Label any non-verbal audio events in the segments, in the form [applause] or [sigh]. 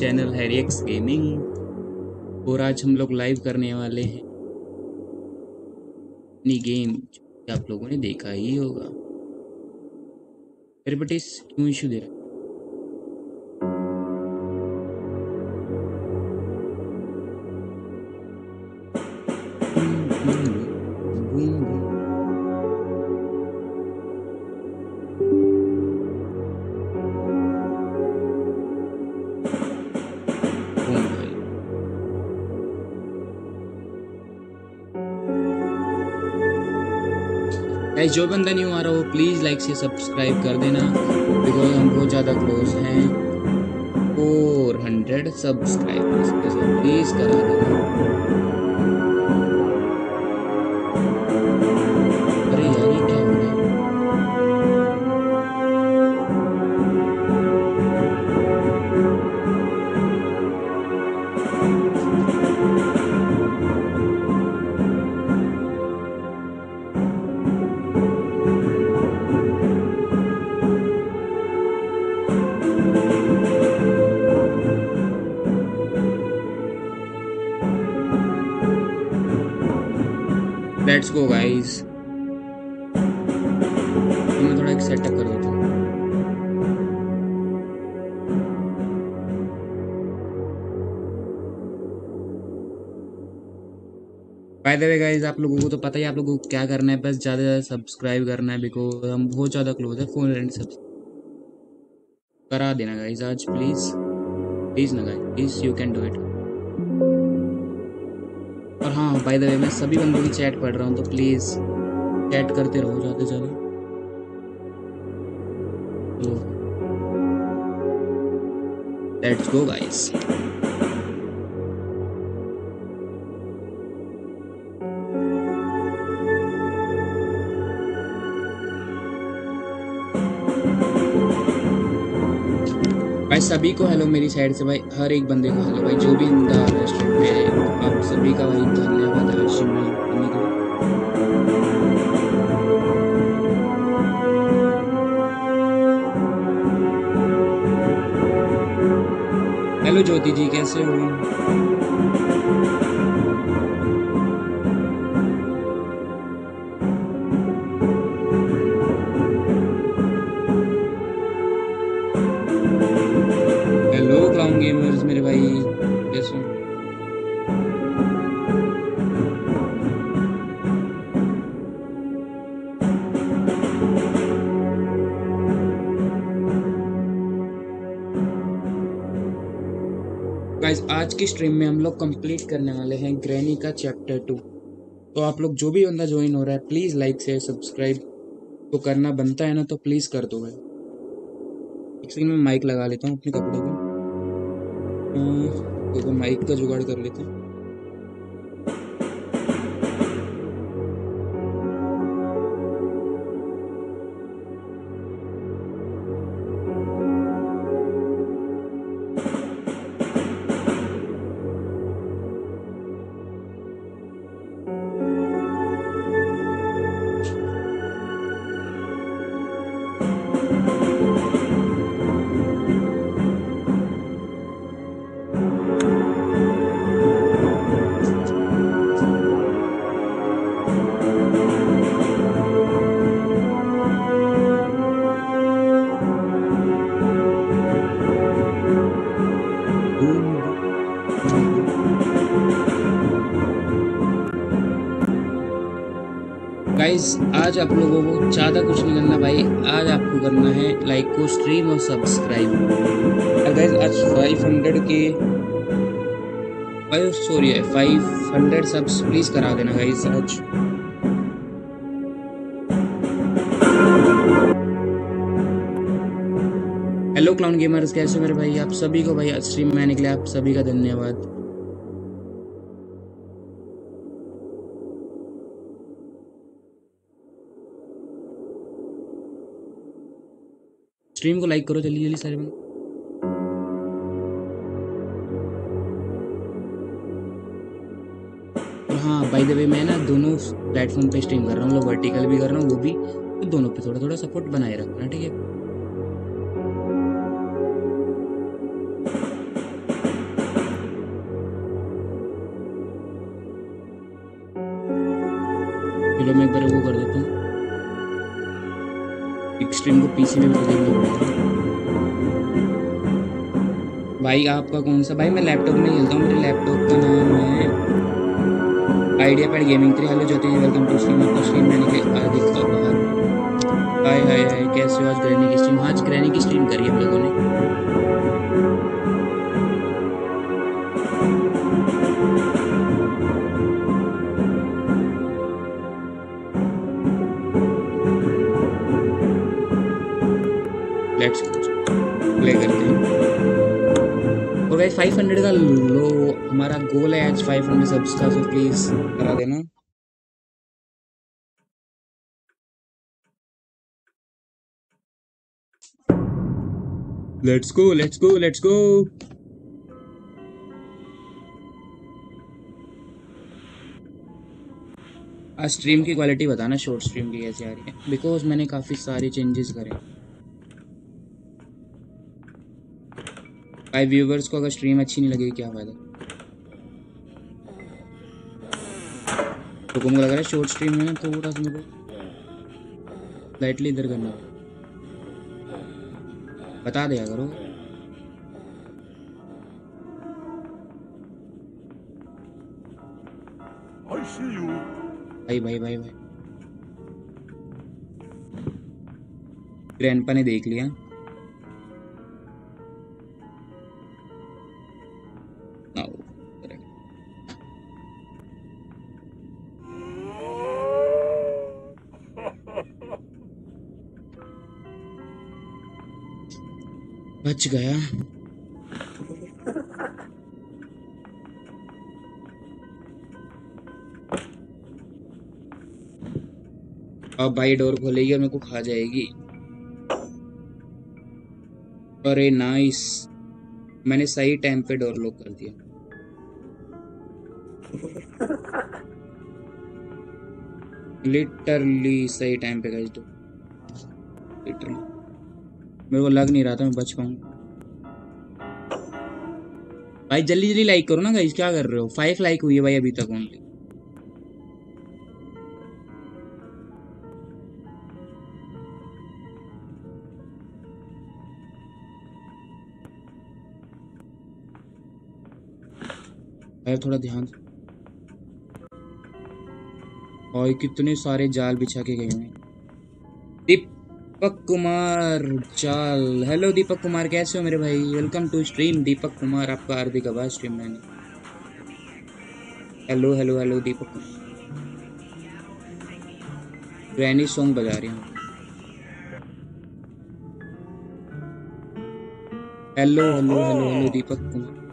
Channel हैरियक्स gaming और आज हम लोग लाइव करने वाले हैं। अपनी गेम आप लोगों ने देखा ही होगा। इस क्यों इशू दे रहा जो बंदा नहीं आ रहा हो प्लीज़ लाइक से सब्सक्राइब कर देना बिकॉज़ हम बहुत ज़्यादा क्लोज हैं। फोर हंड्रेड सब्सक्राइबर्स प्लीज़ करा देना। बाय द वे गाइस आप लोगों को तो पता ही आप लोगों को क्या करना है, बस ज़्यादा ज़्यादा सब्सक्राइब करना है बिकॉज़ हम बहुत ज़्यादा क्लोज है फ़ोन रेंट सब करा देना गाइस आज प्लीज़ प्लीज़ ना guys please you can do it और हाँ बाय द वे मैं सभी बंदों की चैट पढ़ रहा हूँ तो प्लीज़ चैट करते रहो ज़्यादा से ज़्यादा। लेट्स गो गाइस भाई, सभी को हेलो मेरी साइड से भाई, हर एक बंदे को हेलो भाई, जो भी इनका रेस्टोरेंट में है, आप सभी का भाई धन्यवाद है शिमला करने के। लिए हेलो ज्योति जी, कैसे हो? की स्ट्रीम में हम लोग कंप्लीट करने वाले हैं ग्रैनी का चैप्टर टू तो आप लोग जो भी बंदा ज्वाइन हो रहा है प्लीज़ लाइक शेयर सब्सक्राइब तो करना बनता है ना तो प्लीज़ कर दो भाई। एक सेकंड में माइक लगा लेता हूँ अपने कपड़ों को तो, देखो माइक का जुगाड़ कर लेते हैं। आज आप लोगों को ज़्यादा कुछ नहीं करना भाई। आज आपको करना है लाइक को स्ट्रीम और सब्सक्राइब गाइस आज 500 के फाइव सॉरी है 500 सब्स प्लीज़ करा देना गाइस आज। हेलो क्लाउन गेमर्स कैसे मेरे भाई? आप सभी को भाई आज स्ट्रीम में निकले आप सभी का धन्यवाद। स्ट्रीम को लाइक करो जल्दी जल्दी सारे में और हाँ बाई द वे मैं ना दोनों प्लेटफॉर्म पे स्ट्रीम कर रहा हूँ मतलब वर्टिकल भी कर रहा हूँ, वो भी तो दोनों पे थोड़ा थोड़ा सपोर्ट बनाए रखना, ठीक है? पीसी में तो भाई, आपका कौन सा? भाई, मैं लैपटॉप में खेलता हूँ। मेरे लैपटॉप का नाम है IdeaPad gaming three hello Jyoti ji welcome to stream आपका स्ट्रीम मैंने का बाहर हाय हाय हाय कैसे हो आज? ग्रैनी की स्ट्रीम आज ग्रैनी की स्ट्रीम करी हम लोगों ने। हैं और 500 का लो, हमारा गोल है आज 500 सब्स का सो प्लीज़ करा देना। Let's go let's go let's go आज स्ट्रीम की क्वालिटी बताना शॉर्ट स्ट्रीम की कैसी आ रही है? बिकॉज़ मैंने काफ़ी सारे चेंजेस करे। भाई व्यूवर्स को अगर स्ट्रीम अच्छी नहीं लगेगी क्या फ़ायदा? तो लग रहा है शॉर्ट स्ट्रीम में थोड़ा सा मेरे को लाइटली इधर करना। बता दिया करो. भाई भाई भाई भाई। ग्रैंडपा ने देख लिया। बच गया। अब भाई डोर खोलेगी और मेरे को खा जाएगी। अरे नाइस। मैंने सही टाइम पे डोर लॉक कर दिया। लिटरली सही टाइम पे गई तो। लिटरली मेरे को लग नहीं रहा था मैं बच पाऊँ। भाई, जल्दी जल्दी लाइक करो ना गाइस क्या कर रहे हो? फाइव लाइक हुई है भाई अभी तक ओनली भाई, थोड़ा ध्यान और कितने सारे जाल बिछा के गए हैं। दीपक कुमार जाल हेलो दीपक कुमार, कैसे हो मेरे भाई? Welcome to stream Deepak Kumar, आपका हार्दिक आभार स्ट्रीम में। Hello hello hello Deepak Kumar. Granny song बजा रही हूँ। Hello hello hello hello Deepak Kumar.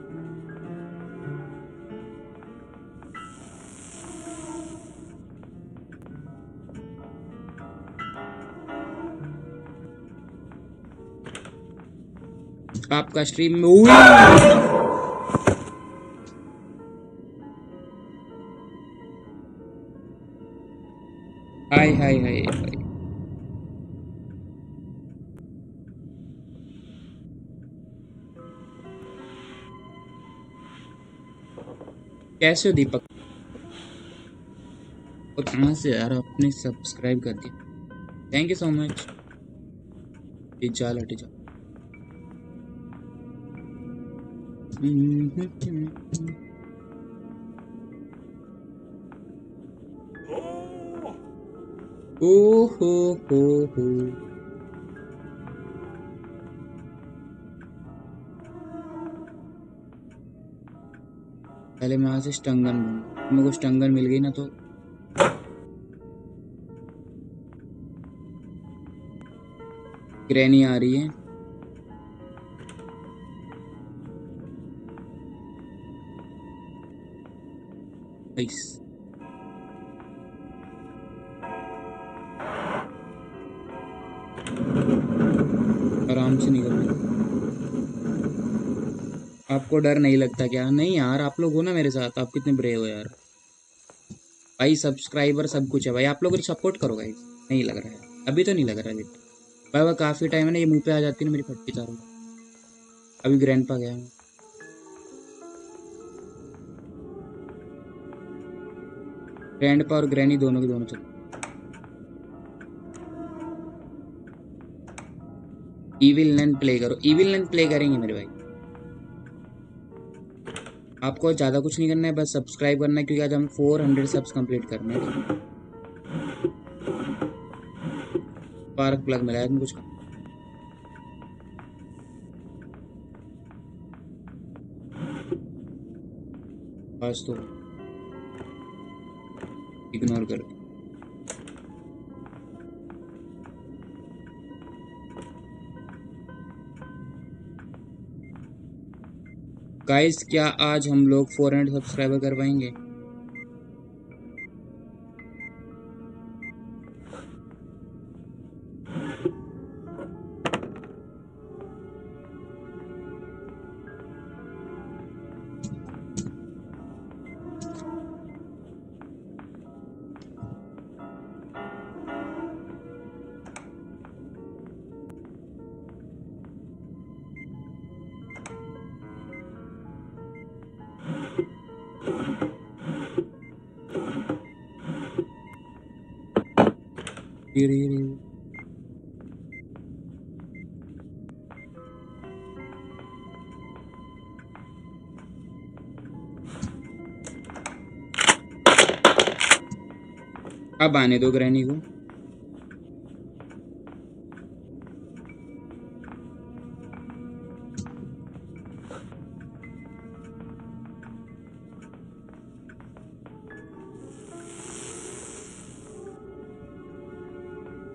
आपका स्ट्रीम में! हाय हाय हाय कैसे हो दीपक? और कहाँ से यार, आपने सब्सक्राइब कर दिया। थैंक यू सो मच ये जाल हटे जाओ। Oh, हो पहले मैं से स्टंगन लूँ मेरे को स्टंगन मिल गई ना तो। ग्रैनी आ रही है। नाइस आराम से निकल आपको डर नहीं लगता क्या? नहीं यार, आप लोग हो ना मेरे साथ। आप कितने ब्रेव हो यार। भाई सब्सक्राइबर सब कुछ है। भाई, आप लोग सपोर्ट करो भाई नहीं लग रहा है। अभी तो नहीं लग रहा है भाई वह काफ़ी टाइम है ना, ये मुँह पे आ जाती है ना मेरी फटकी चारों। अभी ग्रैंड पा गया। मैं ग्रैंड पा और ग्रैनी दोनों के दोनों चलो। ईविल नैन प्ले करो। ईविल नैन प्ले करेंगे मेरे भाई। आपको ज़्यादा कुछ नहीं करना है, बस सब्सक्राइब करना है, क्योंकि आज हम 400 हंड्रेड सब्स कंप्लीट करने हैं। पार्क प्लग मिला है कुछ? बस तो। इग्नोर कर गाइस क्या आज हम लोग 400 सब्सक्राइबर कर पाएँगे अब आने दो ग्रहणी को।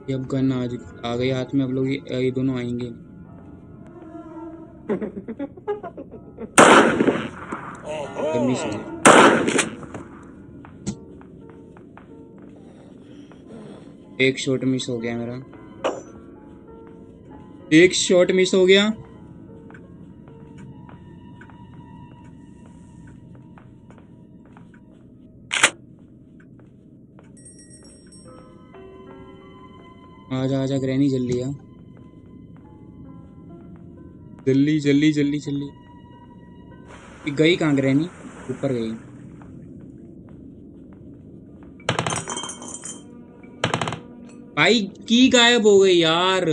ये अब गन आज आ गई हाथ में अब लोग ये, ये दोनों आएँगे। एक शॉट मिस हो गया मेरा एक शॉट मिस हो गया आजा आजा ग्रैनी जल्दी आ जल्दी जल्दी जल्दी जल्दी। गई कहाँ ग्रैनी ऊपर गई। भाई की गायब हो गई यार।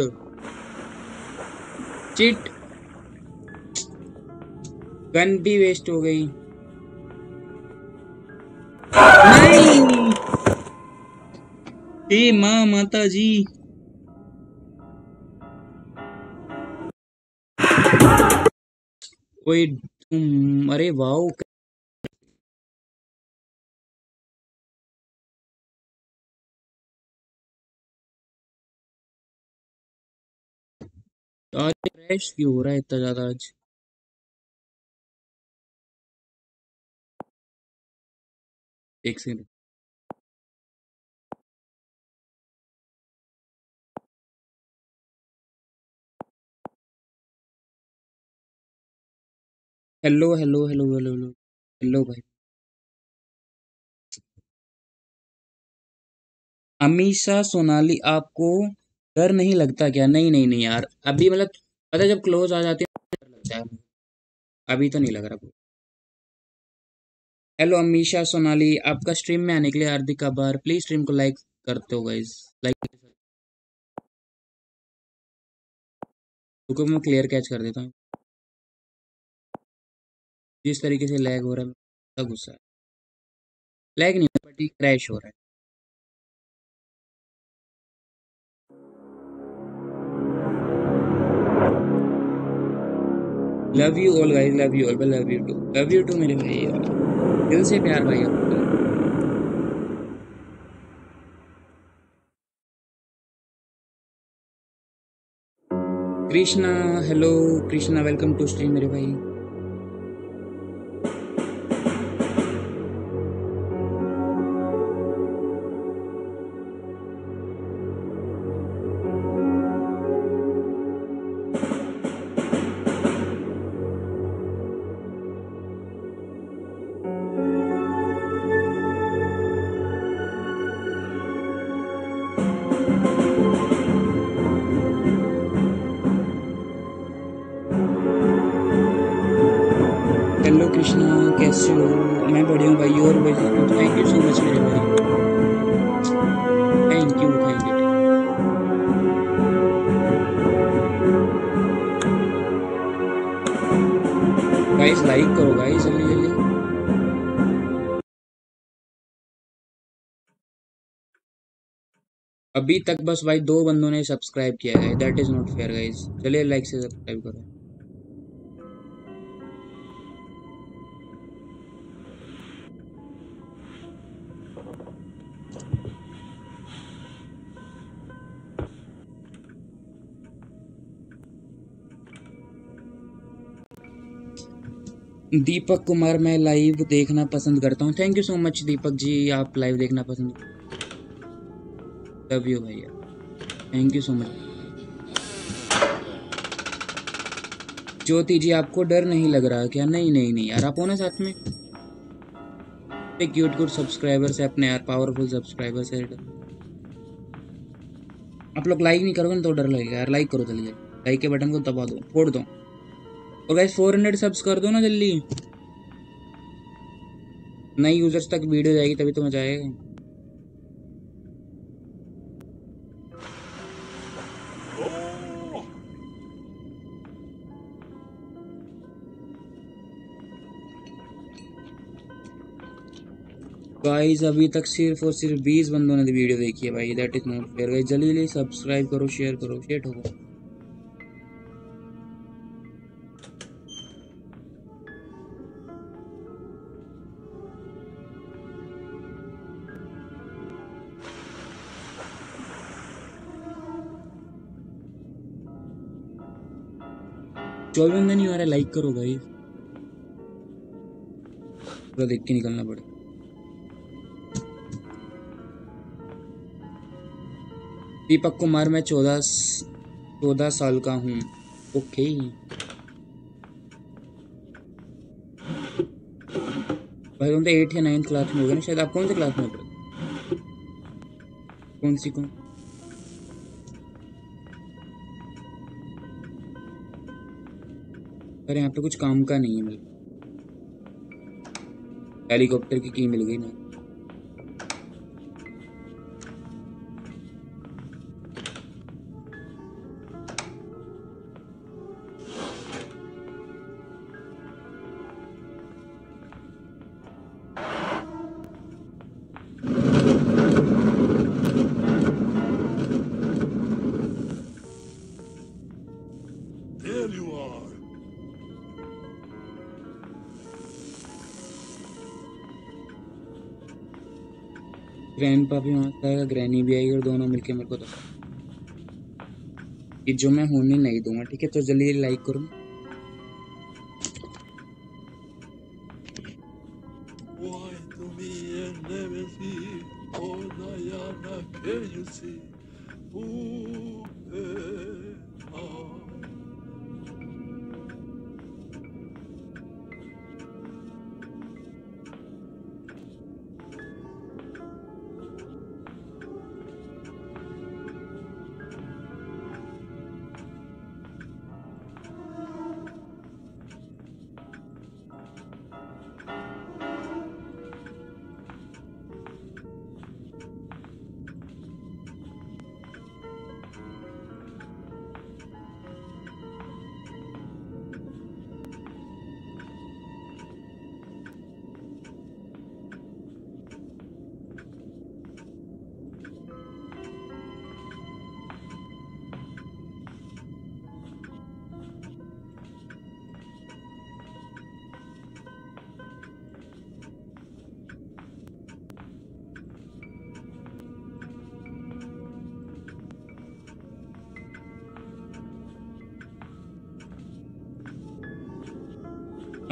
चिट। गन भी वेस्ट हो गई। नहीं। माँ माता जी ओए तुम, अरे वाओ आज क्रैश क्यों हो रहा है इतना ज़्यादा आज? एक second. Hello hello hello hello hello hello भाई अमीषा सोनाली आपको डर नहीं लगता क्या? नहीं नहीं नहीं यार। अभी मतलब पता है जब क्लोज आ जाती है तो डर लगता है अभी तो नहीं लग रहा हेलो अमीशा सोनाली, आपका स्ट्रीम में आने के लिए हार्दिक आभार। प्लीज़ स्ट्रीम को लाइक करते हो गाइस लाइक रुको, मैं क्लियर कैच कर देता हूँ। जिस तरीके से लैग हो रहा है, मेरा गुस्सा है। लैग नहीं बट क्रैश हो रहा है। Love you all guys love you all love you too love you too मेरे भाई दिल से प्यार भाई आपको Krishna hello Krishna welcome to stream मेरे भाई। हेलो कृष्णा, कैसे हो? मैं बढ़िया हूँ भाई, और बढ़िया हूँ। थैंक यू सो मच मेरे भाई। Thank you thank you guys like करो गाइस जल्दी जल्दी। अभी तक बस भाई दो बंदों ने सब्सक्राइब किया है that is not fair guys चलिए लाइक से सब्सक्राइब करो। दीपक कुमार मैं लाइव देखना पसंद करता हूँ। Thank you so much Deepak ji. आप लाइव देखना पसंद लव यू भैया। Thank you so much Jyoti ji, आपको डर नहीं लग रहा क्या? नहीं नहीं नहीं यार, आप हो साथ में? क्यूट क्यूट सब्सक्राइबर से अपने यार पावरफुल सब्सक्राइबर से आप लोग लाइक नहीं करोगे ना तो डर लगेगा यार लाइक करो चलिए लाइक के बटन को दबा दो, फोड़ दो। और गाइस 400 सब्स कर दो ना जल्दी। नई यूज़र्स तक वीडियो जाएगी, तभी तो मज़ा आएगा। गाइस अभी तक सिर्फ़ और सिर्फ़ 20 बंदों ने वीडियो देखी है भाई that is not fair guys जल्दी जल्दी सब्सक्राइब करो शेयर करो शेयर होगा चौबीस बंदा नहीं आ रहा लाइक करो भाई पूरा देख के निकलना पड़े। दीपक कुमार मैं चौदह चौदह साल का हूँ। ओके भाई, तुम तो एट या नाइन्थ क्लास में हो गए ना, शायद आप कौन से क्लास में पढ़ते कौन सी कौन अरे यहाँ पे कुछ काम का नहीं है हेलीकॉप्टर की की मिल गई ना। ग्रैंड पा भी आएगा ग्रैनी भी आएगी और दोनों मिलके मेरे को दो ये जो मैं होने नहीं दूँगा, ठीक है? तो जल्दी लाइक करो।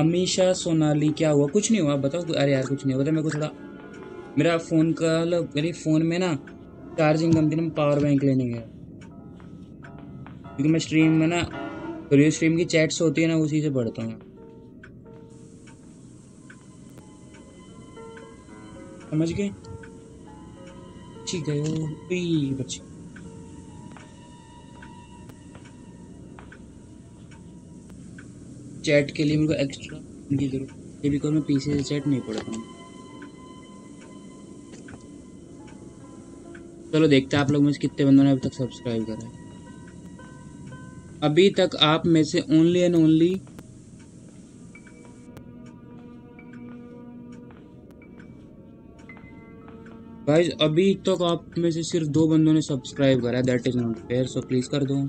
अमीशा सोनाली क्या हुआ? कुछ नहीं हुआ, बताओ, अरे यार, कुछ नहीं हुआ। मेरे को थोड़ा, मेरा फ़ोन का मतलब मेरी फ़ोन में ना चार्जिंग कम थी ना पावर बैंक लेने गया। क्योंकि मैं स्ट्रीम में ना वीडियो स्ट्रीम की चैट्स होती है ना, उसी से पढ़ता हूँ। समझ गए? ठीक है, वो बच्चे। चैट के लिए मेरे एक्स्ट्रा की ज़रूरत ये बिकॉज़ मैं पीसी से चैट नहीं पढ़ पाऊँ चलो देखते हैं आप लोग मुझे कितने बंदों ने अभी तक सब्सक्राइब करा है। अभी तक आप में से ओनली एंड ओनली गाइज़ अभी तक आप में से सिर्फ़ दो बंदों ने सब्सक्राइब करा है that is not fair so please कर दो।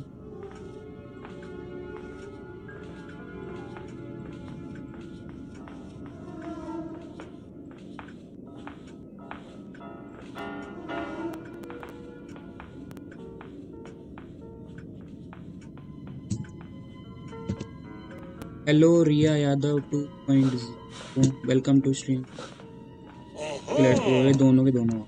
Hello Riya Yadav two point welcome to stream let's go दोनों के दोनों।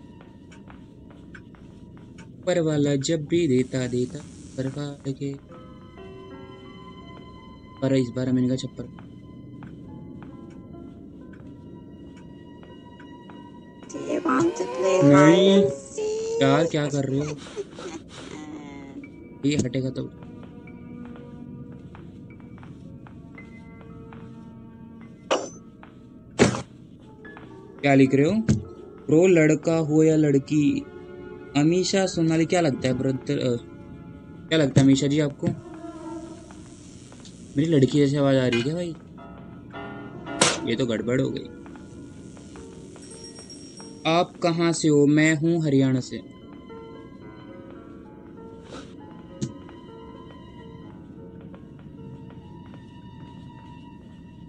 पर वाला जब भी देता देता पर के पर इस बार मैंने का छप्पर नहीं यार क्या कर रहे हो? [laughs] ये हटेगा तो। क्या लिख रहे हो? ब्रो, लड़का हो या लड़की? अमीशा सोनाली, क्या लगता है ब्रदर क्या लगता है अमीशा जी आपको? मेरी लड़की जैसी आवाज़ आ रही है भाई? ये तो गड़बड़ हो गई। आप कहाँ से हो? मैं हूँ हरियाणा से।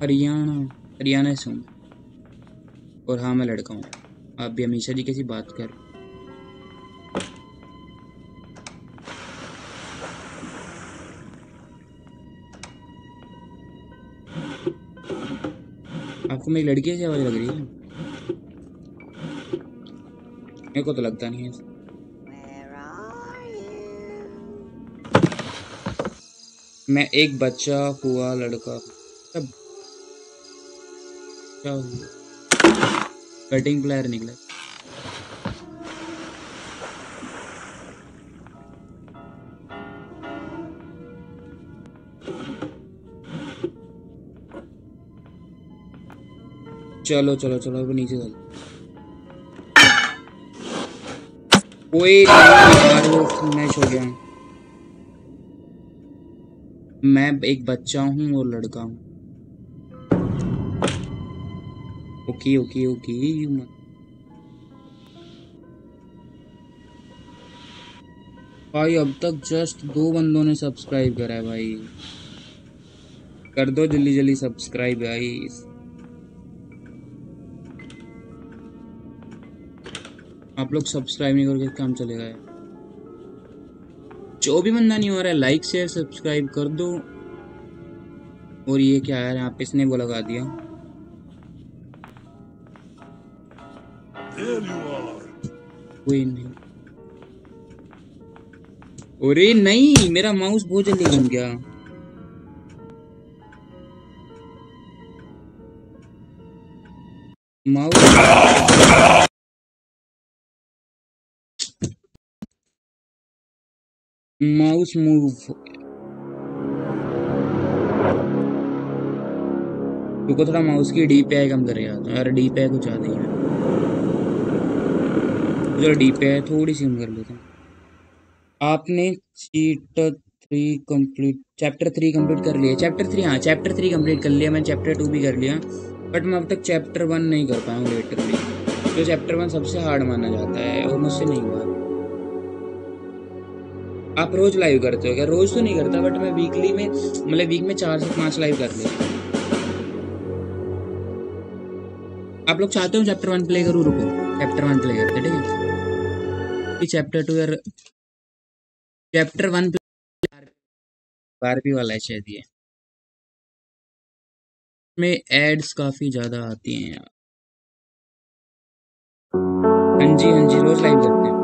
हरियाणा हरियाणा से हूँ। और हाँ मैं लड़का हूँ। आप भी अमीशा जी कैसी बात कर। आपको मेरी लड़की से आवाज़ लग रही है? मेरे को तो लगता नहीं है? मैं एक बच्चा हुआ लड़का। सब क्या हुआ? बैटिंग प्लेयर निकला। चलो चलो चलो, अब नीचे चलो। कोई हो गया। मैं एक बच्चा हूँ और लड़का हूँ। ओके ओके ओके भाई, अब तक जस्ट दो बंदों ने सब्सक्राइब करा है भाई। कर दो जल्दी जल्दी सब्सक्राइब भाई आप लोग सब्सक्राइब नहीं करके काम चलेगा। जो भी बंदा नहीं हो रहा है लाइक शेयर सब्सक्राइब कर दो। और ये क्या है, यहाँ पे इसने वो लगा दिया। कोई नहीं। अरे नहीं, मेरा माउस बहुत जल्दी घूम गया। माउस माउस मूव रुको थोड़ा, माउस की डी पे कम करे यार यार डी पे कुछ ज़्यादा ही है। चलो डी पे थोड़ी सी कम कर लेते हूँ। आपने cheat three complete chapter three complete कर लिया। चैप्टर थ्री हाँ चैप्टर थ्री कंप्लीट कर लिया। मैंने चैप्टर टू भी कर लिया बट मैं अब तक चैप्टर वन नहीं कर पाया हूँ लेटरली तो चैप्टर वन सबसे हार्ड माना जाता है, और मुझसे नहीं हुआ। आप रोज लाइव करते हो क्या? रोज तो नहीं करता बट मैं वीकली में मतलब वीक में चार से पाँच लाइव कर लेता हूँ। आप लोग चाहते हो चैप्टर वन प्ले करूँ? रुको चैप्टर वन प्ले करते ठीक है? चैप्टर टू यार चैप्टर वन बारहवीं वाला है शायद ये। में एड्स काफ़ी ज़्यादा आती हैं यार। हाँ जी हाँ जी, रोज लाइव करते हैं।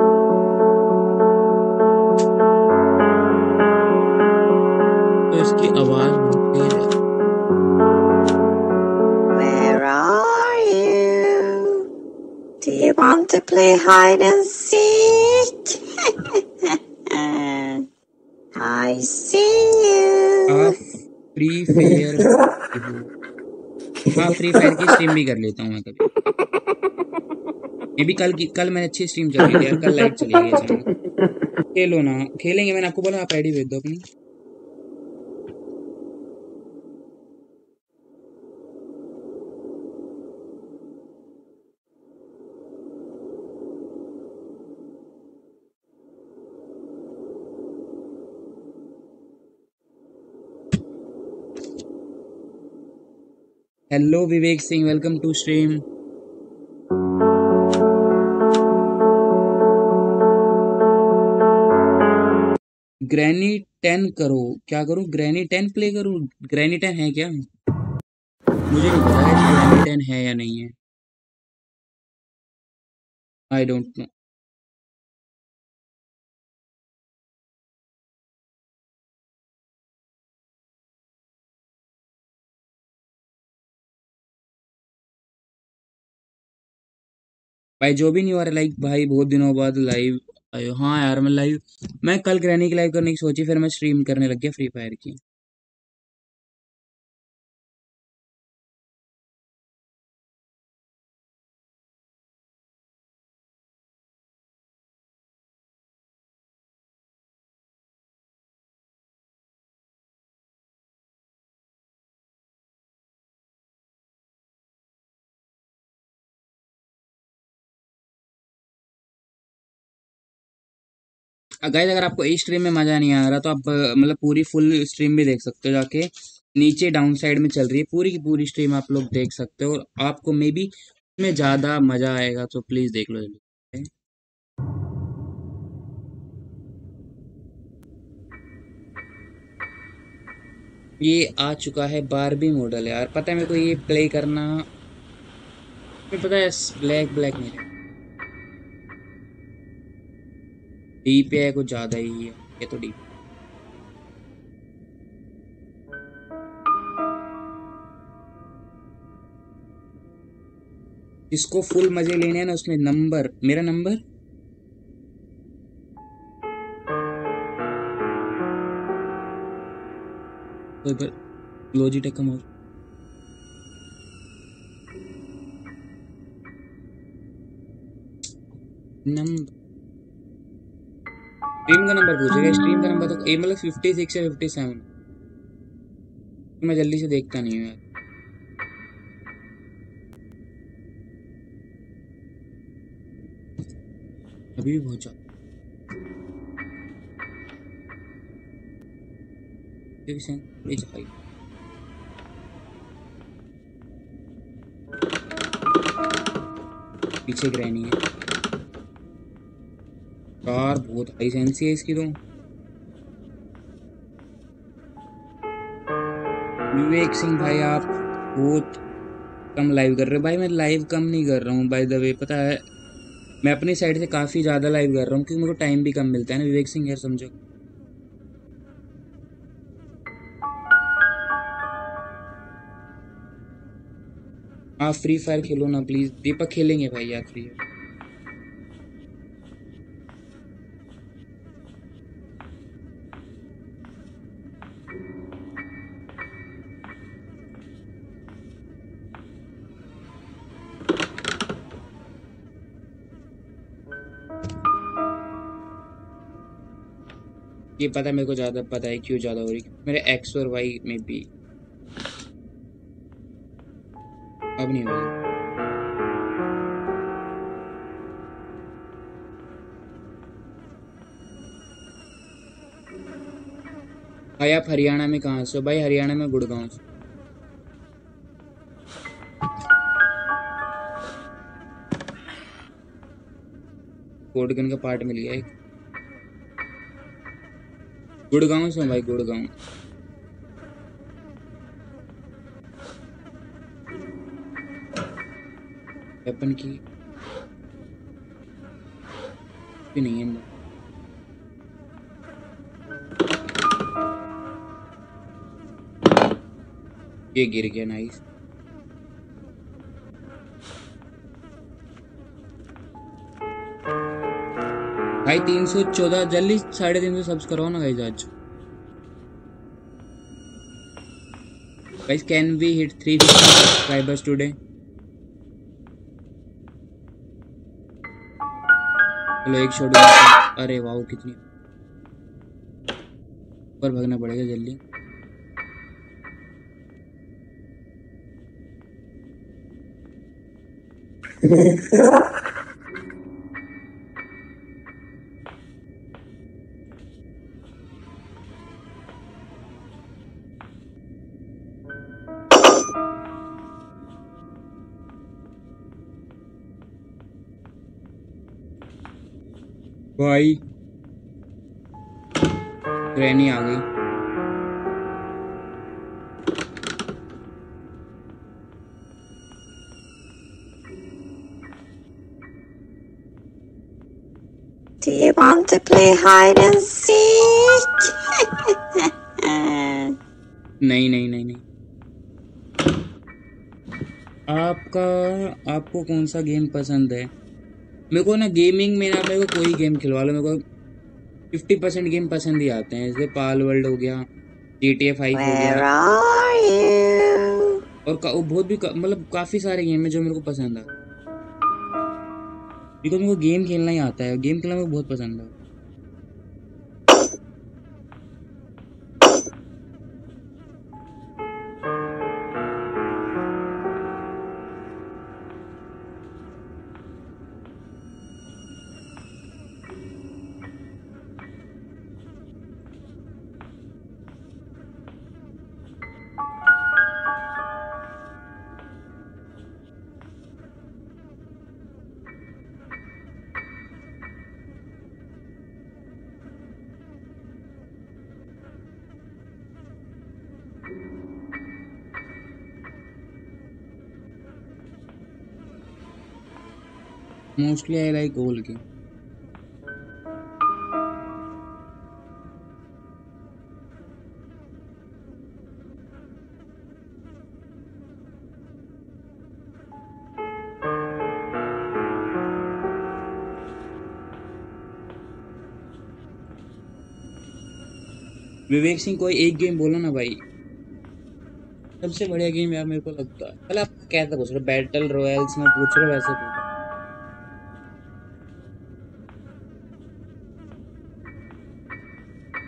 तो इसकी आवाज़ you want to play hide and seek? [laughs] I see you. आप फ्री फायर हाँ फ्री फायर की स्ट्रीम भी कर लेता हूँ मैं कभी ये भी कल की कल मैंने अच्छी स्ट्रीम चली थी कल लाइव चली गई खेलो ना खेलेंगे, मैंने आपको बोला, आप आईडी भेज दो अपनी hello Vivek Singh welcome to stream granny ten करो। क्या करूँ? ग्रैनी टेन प्ले करूँ? ग्रैनी टेन है क्या? मुझे नहीं पता है ग्रैनी टेन है या नहीं है। आई डोंट नो भाई, जो भी नहीं हो रहा लाइक भाई, बहुत दिनों बाद लाइव आयो हाँ। यार, मैं लाइव मैं कल ग्रैनी की लाइव करने की सोची, फिर मैं स्ट्रीम करने लग गया फ्री फायर की। गाइस अगर आपको इस स्ट्रीम में मज़ा नहीं आ रहा तो आप मतलब पूरी फुल स्ट्रीम भी देख सकते हो जाके। नीचे डाउन साइड में चल रही है, पूरी की पूरी स्ट्रीम आप लोग देख सकते हो और आपको मे बी में ज़्यादा मज़ा आएगा तो प्लीज़ देख लो जल्दी ये आ चुका है बारबी मॉडल यार। पता है मेरे को ये प्ले करना पता है ब्लैक ब्लैक नहीं डीप है कुछ ज़्यादा ही है? ये तो डीप। जिसको फुल मज़े लेने हैं ना, उसमें नंबर। मेरा नंबर? लॉजिटेक का मोड नंबर स्ट्रीम का नंबर पूछेगा स्ट्रीम का नंबर तो ए मतलब फिफ्टी सिक्स या फिफ्टी सेवन मैं जल्दी से देखता नहीं हूँ यार। अभी भी चाहिए पीछे ग्रैनी है। कार, बहुत हाई सेंसी है इसकी तो। विवेक सिंह भाई, आप बहुत कम लाइव कर रहे हो। भाई, मैं लाइव कम नहीं कर रहा हूँ बाय द वे पता है। मैं अपनी साइड से काफ़ी ज़्यादा लाइव कर रहा हूँ, क्योंकि मेरे को टाइम भी कम मिलता है ना। विवेक सिंह, यार, समझो। आप फ्री फायर खेलो ना प्लीज़ दीपक खेलेंगे भाई यार फ्री ये पता मेरे को ज़्यादा, पता है क्यों ज़्यादा हो रही है? मेरे एक्स और वाई में भी। अब नहीं हो रही। भाई आप हरियाणा में कहाँ से हो? भाई हरियाणा में गुड़गांव से। कोडगन का पार्ट मिल गया एक। गुड़गांव से भाई गुड़गांव वेपन की भी नहीं है। ये गिर गया नाइस भाई, तीन सौ चौदह, जल्दी साढ़े तीन सौ सब्स करो ना गाइज़ आज। Guys can we hit three fifty subscribers today चलो, एक शॉट अरे वाह, कितनी। ऊपर भागना पड़ेगा जल्दी। [laughs] भाई। ग्रैनी आ गई। Do you want to play hide and seek? नहीं नहीं नहीं नहीं। आपका आपको कौन सा गेम पसंद है? मेरे को ना गेमिंग में ना मेरे को कोई गेम खिलवा लो मेरे को फिफ्टी परसेंट गेम पसंद ही आते हैं जैसे पाल वर्ल्ड हो गया जी टी ए फाइव हो गया। और का, बहुत भी का- मतलब काफ़ी सारे गेम है जो मेरे को पसंद है। बिकॉज़ मेरे को गेम खेलना ही आता है गेम खेलना मेरे को बहुत पसंद है। Mostly I like all game Vivek Singh, कोई एक गेम बोलो ना भाई। सबसे बढ़िया गेम यार मेरे को लगता है। पहले आप कैसा पूछ रहे बैटल रॉयल्स में पूछ रहे हो वैसे पूछ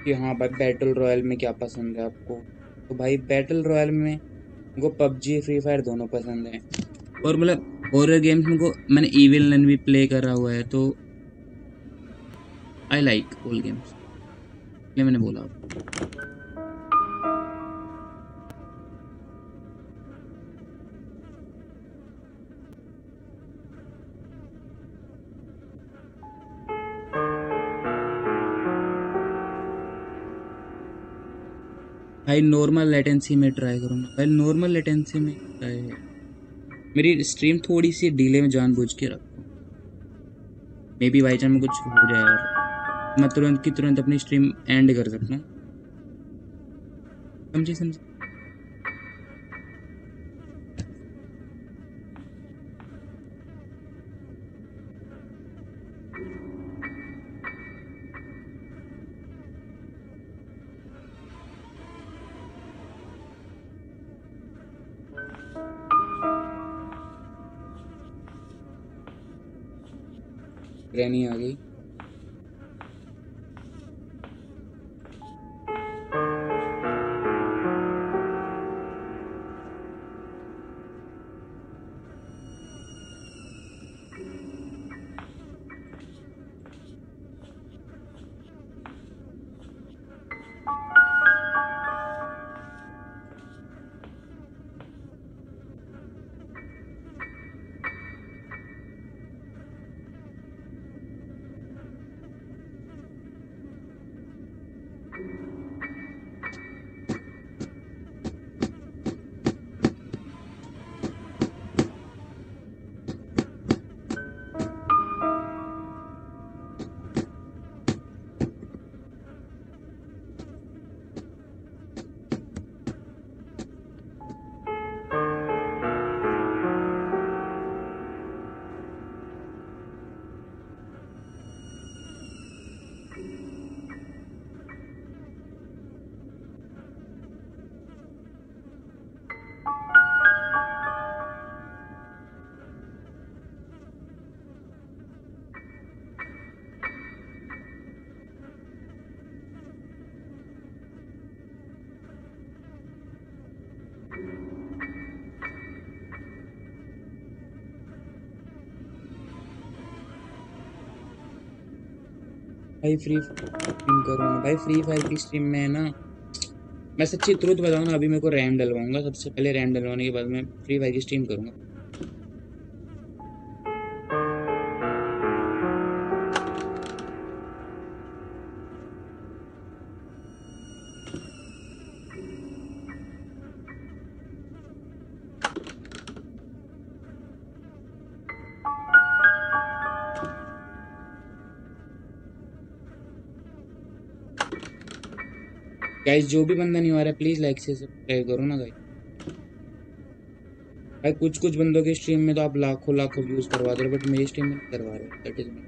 कि हाँ भाई बैटल रॉयल में क्या पसंद है आपको? तो भाई बैटल रॉयल में को पबजी फ्री फायर दोनों पसंद है। और मतलब हॉरर गेम्स में को, मैंने ईविल नन भी प्ले करा हुआ है तो आई लाइक ऑल गेम्स मैंने बोला। भाई नॉर्मल लेटेंसी में ट्राई करूँगा भाई नॉर्मल लेटेंसी में ट्राई मेरी स्ट्रीम थोड़ी सी डिले में जानबूझ के रखो। मे बी बाई चांस में कुछ हो जाए यार मैं तुरंत की तुरंत अपनी स्ट्रीम एंड कर सकता हूँ। समझे समझे? ग्रैनी आ गई। भाई फ्री करूँगा। भाई फ्री फायर की स्ट्रीम में है ना, मैं सच्ची तुरंत बताऊँ ना, अभी मेरे को रैम डलवाऊँगा। सबसे पहले रैम डलवाने के बाद मैं फ्री फायर की स्ट्रीम करूँगा। गाइस जो भी बंदा नहीं आ रहा है प्लीज़ लाइक से सब्सक्राइब करो ना गाइस भाई कुछ कुछ बंदों के स्ट्रीम में तो आप लाखों लाखों व्यूज़ करवा दे रहे हो बट मेरी स्ट्रीम में करवा रहे हो that is me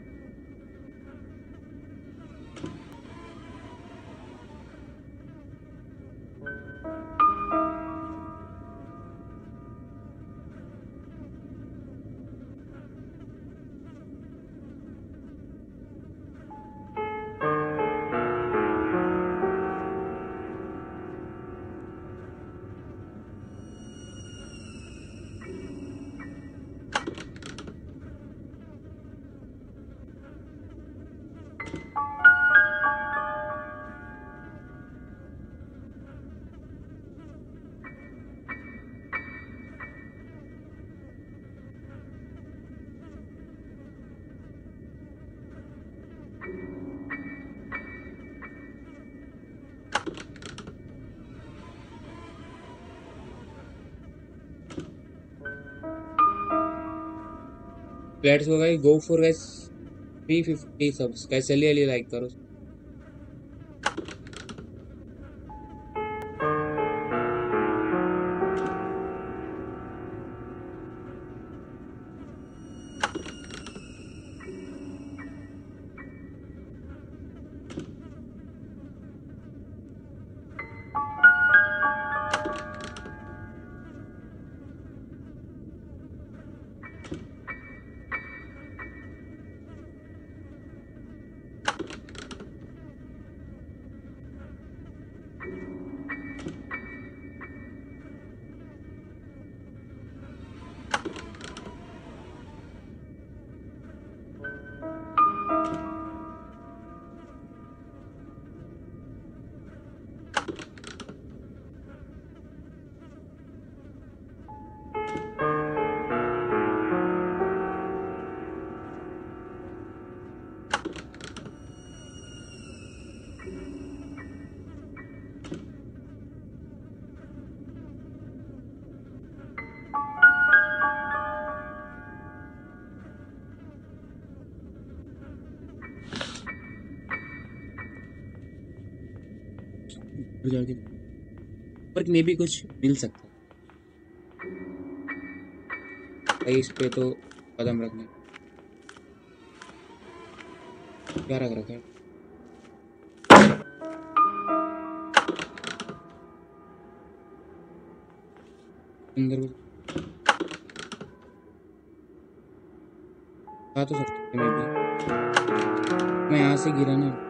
let's go guys go for guys 350 subs guys चलिए चलिए लाइक करो। ऊपर जाके पर मे भी कुछ मिल सकता है। इस पे तो कदम रखने। क्या रख रखा है? अंदर तो सकते मैं यहाँ से गिरा ना।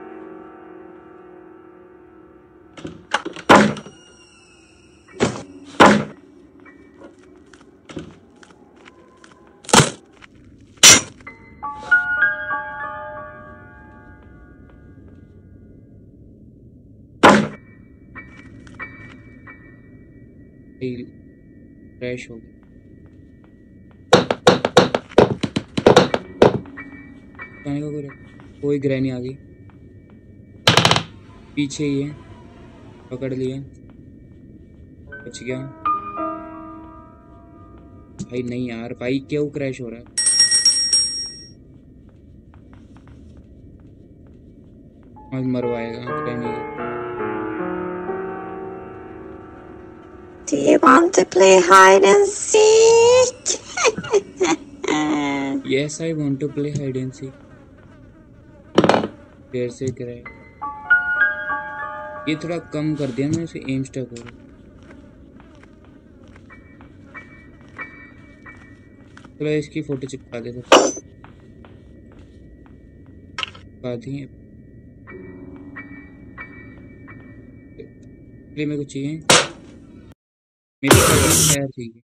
क्रैश हो का कोई कोई ग्रैनी आ गई। पीछे ही है। पकड़ लिया। बच गया। भाई नहीं यार, भाई क्यों क्रैश हो रहा है? आज मरवाएगा granny Do you want to play hide and seek? [laughs] Yes, I want to play hide and seek. देर से कराए ये थोड़ा कम कर दिया मैं इसे एम स्टक हो चलो इसकी फ़ोटो चिपका दे चिपका मेरे को चाहिए? चाहिए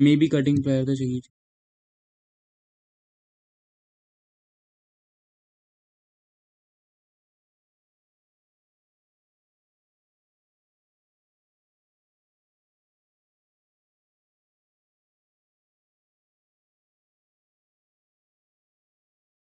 मे बी कटिंग प्लेयर तो चाहिए।